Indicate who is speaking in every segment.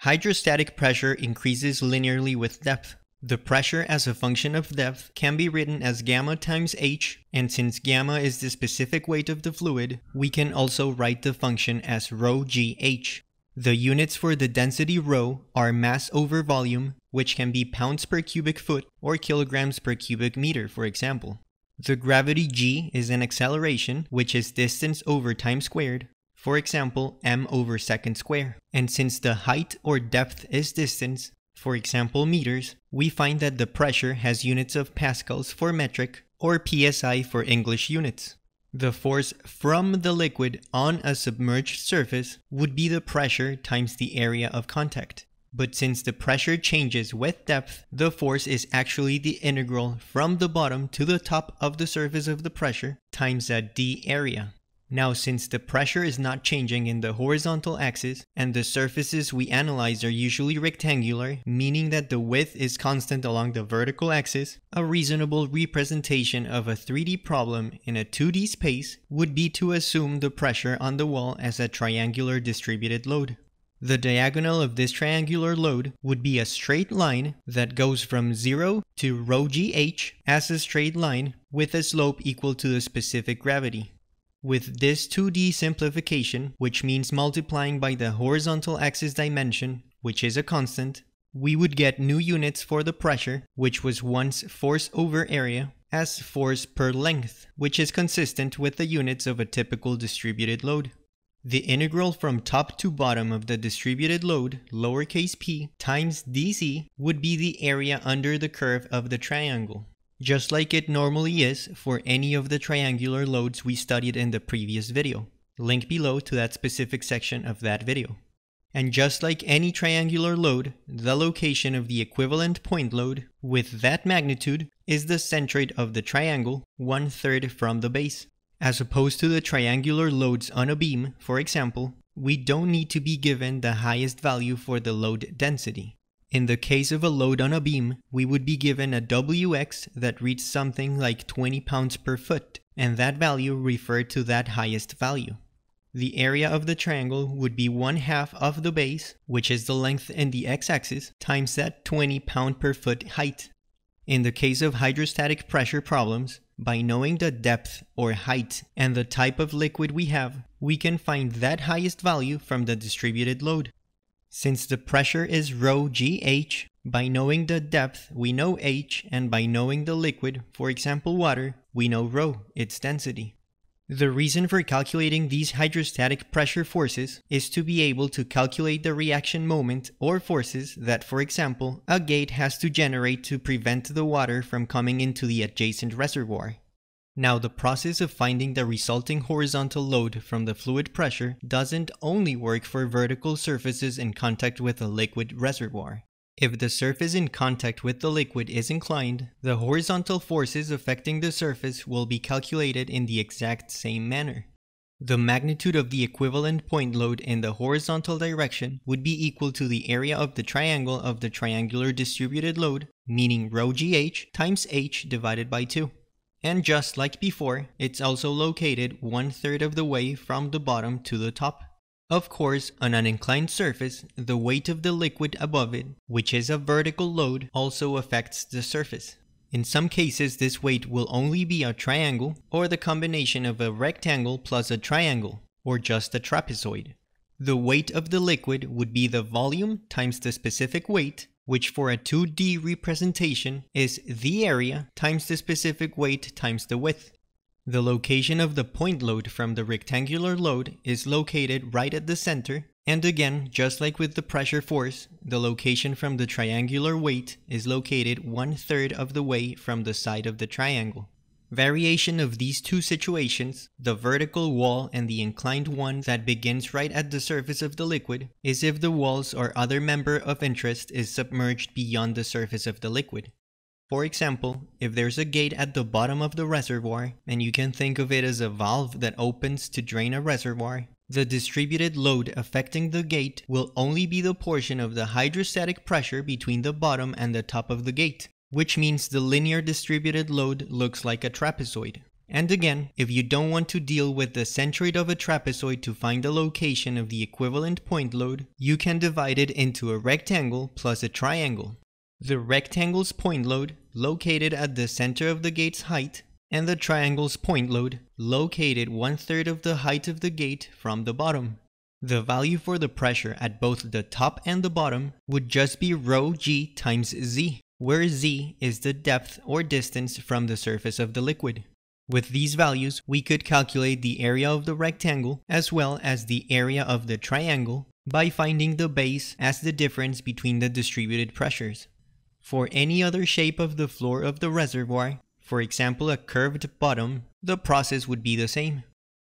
Speaker 1: Hydrostatic pressure increases linearly with depth. The pressure as a function of depth can be written as gamma times h, and since gamma is the specific weight of the fluid, we can also write the function as rho gh. The units for the density rho are mass over volume, which can be pounds per cubic foot or kilograms per cubic meter, for example. The gravity g is an acceleration, which is distance over time squared, for example, m over second square. And since the height or depth is distance, for example meters, we find that the pressure has units of pascals for metric or psi for English units. The force from the liquid on a submerged surface would be the pressure times the area of contact. But since the pressure changes with depth, the force is actually the integral from the bottom to the top of the surface of the pressure times that d area. Now since the pressure is not changing in the horizontal axis and the surfaces we analyze are usually rectangular, meaning that the width is constant along the vertical axis, a reasonable representation of a 3D problem in a 2D space would be to assume the pressure on the wall as a triangular distributed load. The diagonal of this triangular load would be a straight line that goes from 0 to rho gh as a straight line with a slope equal to the specific gravity. With this 2D simplification, which means multiplying by the horizontal axis dimension, which is a constant, we would get new units for the pressure, which was once force over area, as force per length, which is consistent with the units of a typical distributed load. The integral from top to bottom of the distributed load, lowercase p, times dz would be the area under the curve of the triangle just like it normally is for any of the triangular loads we studied in the previous video. Link below to that specific section of that video. And just like any triangular load, the location of the equivalent point load with that magnitude is the centroid of the triangle, one third from the base. As opposed to the triangular loads on a beam, for example, we don't need to be given the highest value for the load density. In the case of a load on a beam, we would be given a Wx that reads something like 20 pounds per foot, and that value referred to that highest value. The area of the triangle would be one half of the base, which is the length in the x-axis, times that 20 pound per foot height. In the case of hydrostatic pressure problems, by knowing the depth or height and the type of liquid we have, we can find that highest value from the distributed load. Since the pressure is rho gh, by knowing the depth we know h and by knowing the liquid, for example water, we know rho, its density. The reason for calculating these hydrostatic pressure forces is to be able to calculate the reaction moment or forces that, for example, a gate has to generate to prevent the water from coming into the adjacent reservoir. Now the process of finding the resulting horizontal load from the fluid pressure doesn't only work for vertical surfaces in contact with a liquid reservoir. If the surface in contact with the liquid is inclined, the horizontal forces affecting the surface will be calculated in the exact same manner. The magnitude of the equivalent point load in the horizontal direction would be equal to the area of the triangle of the triangular distributed load, meaning rho gh times h divided by 2. And just like before, it's also located one third of the way from the bottom to the top. Of course, on an inclined surface, the weight of the liquid above it, which is a vertical load, also affects the surface. In some cases, this weight will only be a triangle, or the combination of a rectangle plus a triangle, or just a trapezoid. The weight of the liquid would be the volume times the specific weight which for a 2D representation is the area times the specific weight times the width. The location of the point load from the rectangular load is located right at the center, and again, just like with the pressure force, the location from the triangular weight is located one third of the way from the side of the triangle. Variation of these two situations, the vertical wall and the inclined one that begins right at the surface of the liquid, is if the walls or other member of interest is submerged beyond the surface of the liquid. For example, if there's a gate at the bottom of the reservoir, and you can think of it as a valve that opens to drain a reservoir, the distributed load affecting the gate will only be the portion of the hydrostatic pressure between the bottom and the top of the gate which means the linear distributed load looks like a trapezoid. And again, if you don't want to deal with the centroid of a trapezoid to find the location of the equivalent point load, you can divide it into a rectangle plus a triangle. The rectangle's point load, located at the center of the gate's height, and the triangle's point load, located one third of the height of the gate from the bottom. The value for the pressure at both the top and the bottom would just be rho g times z, where z is the depth or distance from the surface of the liquid. With these values, we could calculate the area of the rectangle as well as the area of the triangle by finding the base as the difference between the distributed pressures. For any other shape of the floor of the reservoir, for example a curved bottom, the process would be the same.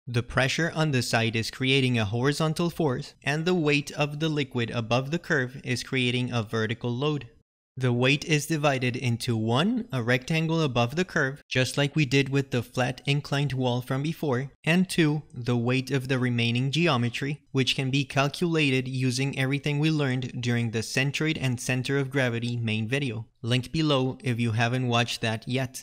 Speaker 1: The pressure on the side is creating a horizontal force and the weight of the liquid above the curve is creating a vertical load. The weight is divided into 1, a rectangle above the curve, just like we did with the flat inclined wall from before, and 2, the weight of the remaining geometry, which can be calculated using everything we learned during the centroid and center of gravity main video. Link below if you haven't watched that yet.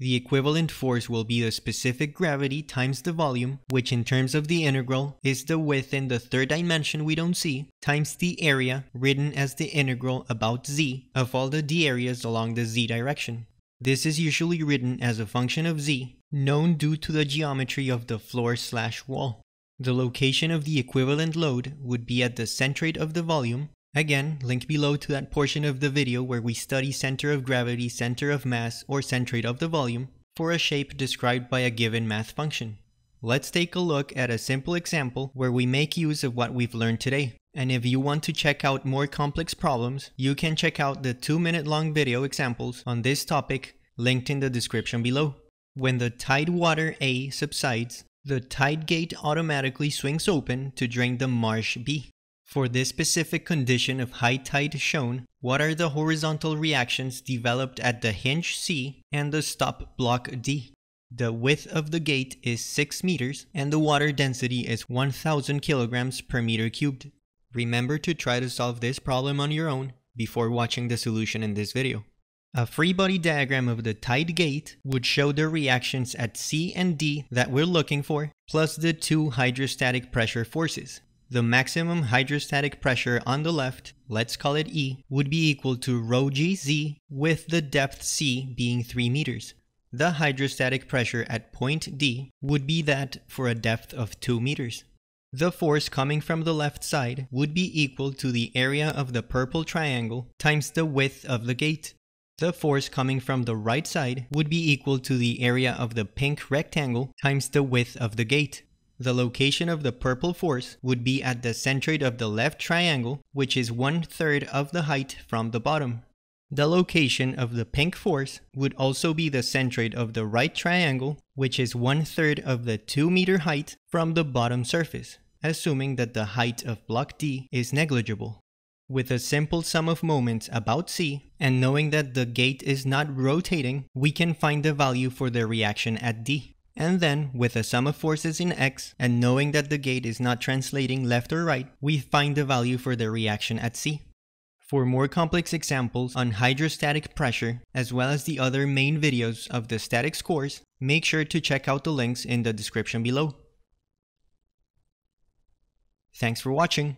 Speaker 1: The equivalent force will be the specific gravity times the volume, which in terms of the integral is the width in the third dimension we don't see, times the area written as the integral about z of all the d areas along the z direction. This is usually written as a function of z, known due to the geometry of the floor slash wall. The location of the equivalent load would be at the centroid of the volume, Again, link below to that portion of the video where we study center of gravity, center of mass, or centroid of the volume for a shape described by a given math function. Let's take a look at a simple example where we make use of what we've learned today. And if you want to check out more complex problems, you can check out the 2 minute long video examples on this topic linked in the description below. When the tide water A subsides, the tide gate automatically swings open to drain the marsh B. For this specific condition of high tide shown, what are the horizontal reactions developed at the hinge C and the stop block D? The width of the gate is 6 meters and the water density is 1000 kilograms per meter cubed. Remember to try to solve this problem on your own before watching the solution in this video. A free body diagram of the tide gate would show the reactions at C and D that we're looking for, plus the two hydrostatic pressure forces. The maximum hydrostatic pressure on the left, let's call it E, would be equal to rho gz with the depth C being 3 meters. The hydrostatic pressure at point D would be that for a depth of 2 meters. The force coming from the left side would be equal to the area of the purple triangle times the width of the gate. The force coming from the right side would be equal to the area of the pink rectangle times the width of the gate. The location of the purple force would be at the centroid of the left triangle, which is one third of the height from the bottom. The location of the pink force would also be the centroid of the right triangle, which is one third of the 2 meter height from the bottom surface, assuming that the height of block D is negligible. With a simple sum of moments about C, and knowing that the gate is not rotating, we can find the value for the reaction at D. And then, with a sum of forces in x, and knowing that the gate is not translating left or right, we find the value for the reaction at C. For more complex examples on hydrostatic pressure, as well as the other main videos of the statics course, make sure to check out the links in the description below. Thanks for watching.